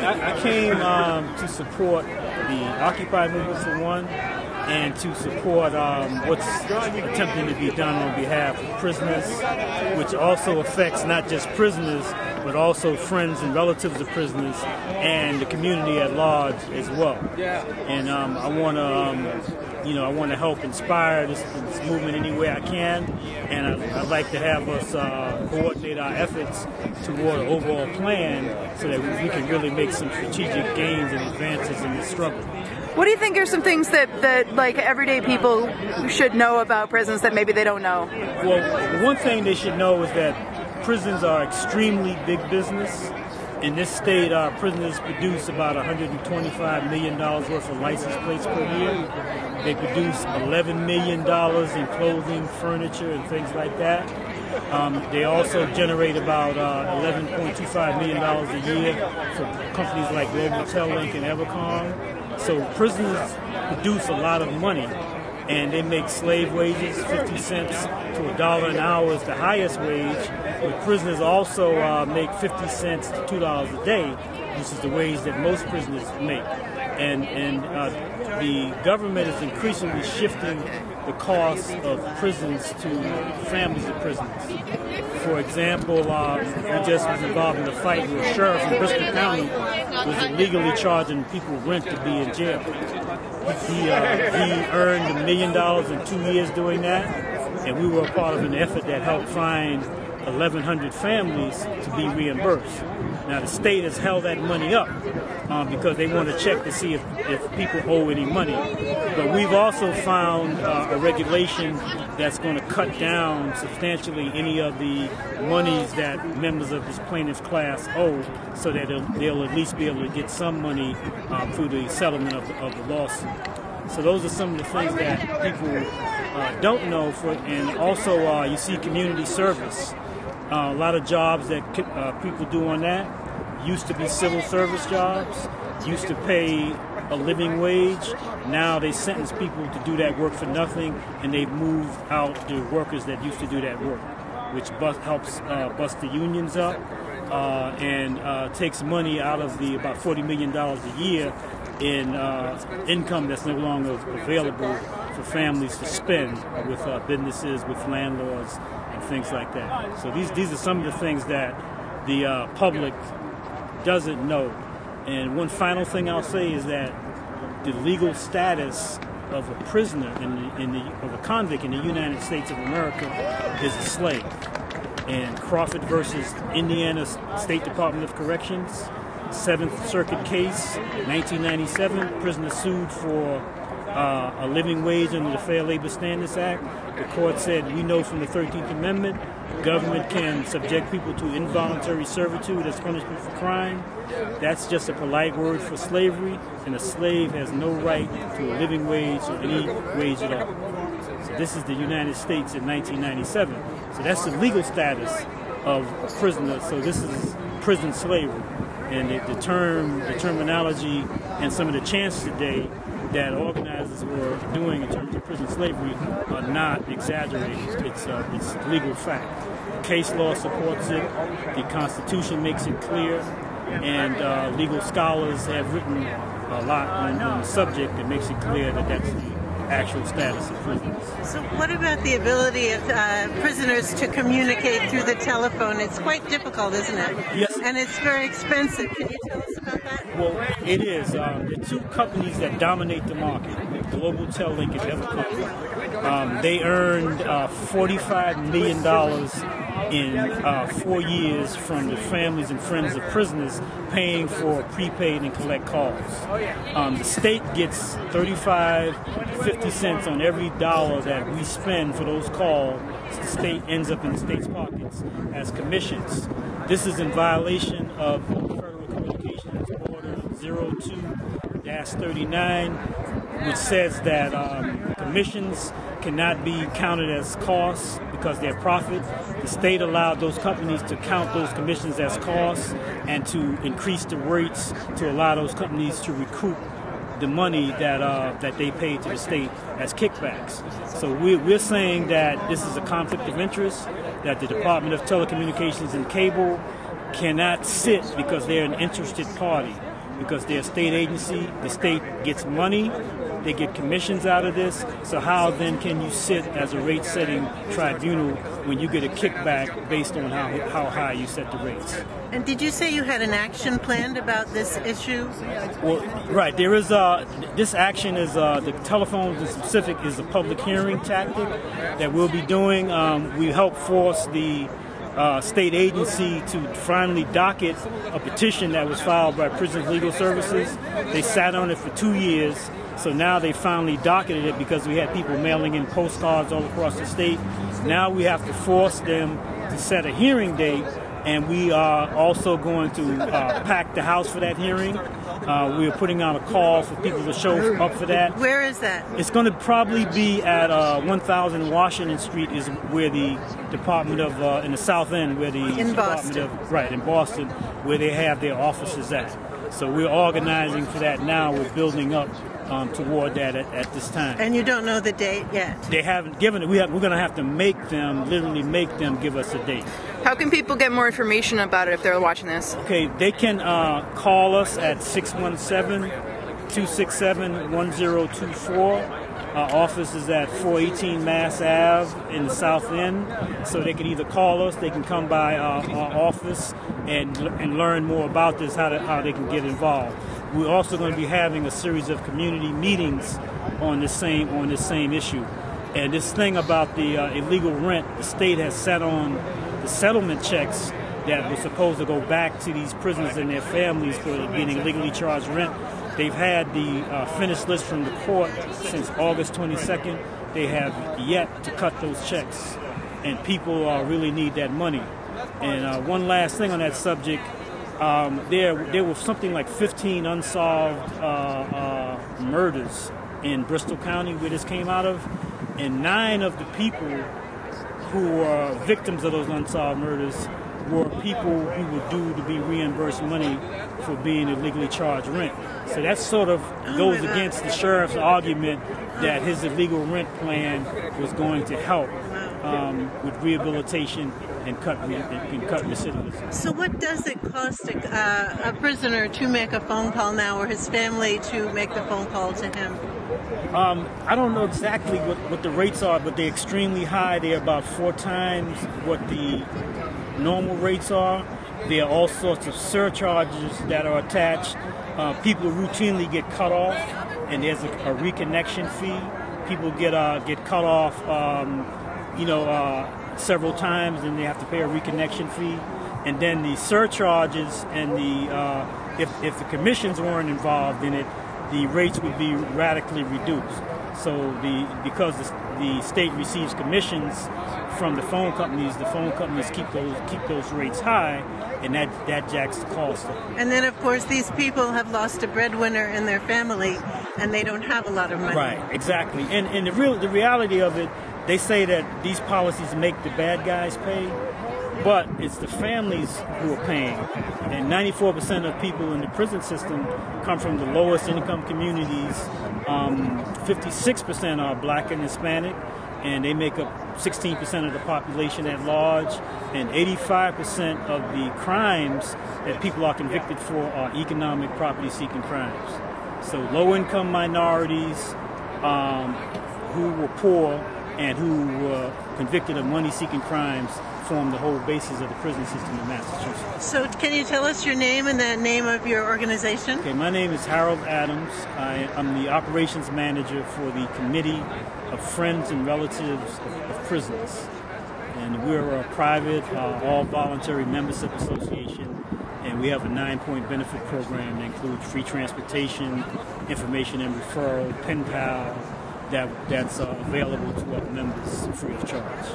I, I came um, to support the Occupy movement for one, and to support um, what's attempting to be done on behalf of prisoners, which also affects not just prisoners, but also friends and relatives of prisoners and the community at large as well. And um, I want to, um, you know, I want to help inspire this, this, movement any way I can, and I, would like to have us uh, coordinate our efforts toward an overall plan so that we can really make some strategic gains and advances in this struggle. What do you think are some things that, that like everyday people should know about prisons that maybe they don't know? Well, one thing they should know is that prisons are extremely big business. In this state, our prisoners produce about $125 million worth of license plates per year. They produce $11 million in clothing, furniture, and things like that. Um, they also generate about uh, $11.25 million a year for companies like Global Tel-Link and Evercom. So prisons produce a lot of money, and they make slave wages 50 cents to a dollar an hour is the highest wage. But prisoners also uh, make 50 cents to two dollars a day, which is the wage that most prisoners make. And and uh, the government is increasingly shifting the cost of prisons to families of prisoners. For example, uh, we just was involved in a fight where a sheriff in Bristol County was illegally charging people rent to be in jail. He, uh, he earned a million dollars in two years doing that, and we were a part of an effort that helped find 1,100 families to be reimbursed. Now, the state has held that money up um, because they want to check to see if, if people owe any money. But we've also found uh, a regulation that's going to cut down substantially any of the monies that members of this plaintiff's class owe so that they'll, they'll at least be able to get some money uh, through the settlement of the, of the lawsuit. So those are some of the things that people uh, don't know. For, and also, uh, you see community service. Uh, a lot of jobs that uh, people do on that used to be civil service jobs, used to pay a living wage. Now they sentence people to do that work for nothing, and they've moved out the workers that used to do that work, which bust, helps uh, bust the unions up uh, and uh, takes money out of the about $40 million a year in uh, income that's no longer available for families to spend with businesses, with landlords, and things like that. So these these are some of the things that the uh, public doesn't know. And one final thing I'll say is that the legal status of a prisoner in the, in the of a convict in the United States of America is a slave. And Crawford versus Indiana State Department of Corrections, Seventh Circuit case, 1997, prisoner sued for uh, a living wage under the Fair Labor Standards Act. The court said, we know from the 13th Amendment, government can subject people to involuntary servitude as punishment for crime. That's just a polite word for slavery, and a slave has no right to a living wage or any wage at all. So this is the United States in 1997. So that's the legal status of prisoner. So this is prison slavery. And the, the term, the terminology, and some of the chants today that organizers were doing in terms of prison slavery are not exaggerated. It's, uh, it's legal fact. Case law supports it. The Constitution makes it clear. And uh, legal scholars have written a lot on, on the subject that makes it clear that that's actual status of prisoners. So, what about the ability of uh, prisoners to communicate through the telephone? It's quite difficult, isn't it? Yes. And it's very expensive. Can you tell us about that? Well, it is. Uh, the two companies that dominate the market, Global Tel-Link and Evercom, um, they earned uh, $45 million in uh, four years from the families and friends of prisoners paying for prepaid and collect calls. Um, the state gets 35, 50 cents on every dollar that we spend for those calls. The state ends up in the state's pockets as commissions. This is in violation of Federal Communications Order 02-39, which says that um, commissions cannot be counted as costs because they're profit. The state allowed those companies to count those commissions as costs and to increase the rates to allow those companies to recoup the money that uh, that they paid to the state as kickbacks. So we're, we're saying that this is a conflict of interest, that the Department of Telecommunications and Cable cannot sit because they're an interested party, because they're a state agency. The state gets money, they get commissions out of this. So how then can you sit as a rate setting tribunal when you get a kickback based on how, how high you set the rates? And did you say you had an action planned about this issue? Well, right. There is uh, this action is uh, the telephone in specific is a public hearing tactic that we'll be doing. Um, we help force the uh, state agency to finally docket a petition that was filed by Prisons Legal Services. They sat on it for two years, so now they finally docketed it because we had people mailing in postcards all across the state. Now we have to force them to set a hearing date and we are also going to uh, pack the house for that hearing. Uh, we're putting out a call for people to show up for that. Where is that? It's going to probably be at uh, 1000 Washington Street, is where the Department of uh, in the South End, where the in Department Boston. of right in Boston, where they have their offices at. So we're organizing for that now. We're building up um, toward that at, at, this time. And you don't know the date yet? They haven't given it. We have, we're going to have to make them, literally make them give us a date. How can people get more information about it if they're watching this? Okay, they can uh, call us at 617 267 1024. Our office is at 418 Mass Ave in the South End, so they can either call us, they can come by our, our office and and learn more about this, how to, how they can get involved. We're also going to be having a series of community meetings on this same on this same issue. And this thing about the uh, illegal rent, the state has set on the settlement checks that were supposed to go back to these prisoners and their families for getting illegally charged rent. They've had the uh, finished list from the court since August 22nd. They have yet to cut those checks, and people uh, really need that money. And uh, one last thing on that subject, um, there there were something like 15 unsolved uh, uh, murders in Bristol County where this came out of, and nine of the people who were victims of those unsolved murders were people who were due to be reimbursed money for being illegally charged rent. So that sort of goes against the sheriff's argument that his illegal rent plan was going to help um, with rehabilitation and cut and cut recidivism. So, what does it cost a, uh, a prisoner to make a phone call now, or his family to make the phone call to him? Um, I don't know exactly what, what the rates are, but they're extremely high. They're about four times what the normal rates are. There are all sorts of surcharges that are attached. Uh, people routinely get cut off, and there's a, a reconnection fee. People get uh, get cut off, um, you know, uh, several times, and they have to pay a reconnection fee. And then the surcharges and the uh, if if the commissions weren't involved in it, the rates would be radically reduced. So the because the, the state receives commissions from the phone companies, the phone companies keep those keep those rates high, and that that jacks the cost. And then, of course, these people have lost a breadwinner in their family, and they don't have a lot of money. Right, exactly. And and the real the reality of it, they say that these policies make the bad guys pay, but it's the families who are paying. And 94% of people in the prison system come from the lowest income communities. Um, 56% are black and Hispanic and they make up 16% of the population at large, and 85% of the crimes that people are convicted for are economic property seeking crimes. So low income minorities um, who were poor and who were convicted of money seeking crimes form the whole basis of the prison system in Massachusetts. So, can you tell us your name and the name of your organization? Okay, my name is Harold Adams. I, am the operations manager for the Committee of Friends and Relatives of, of Prisoners. And we're a private, uh, all voluntary membership association. And we have a nine point benefit program that includes free transportation, information and referral, pen pal, that, that's uh, available to our members free of charge.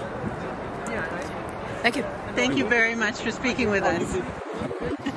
Thank you. Thank you very much for speaking with us.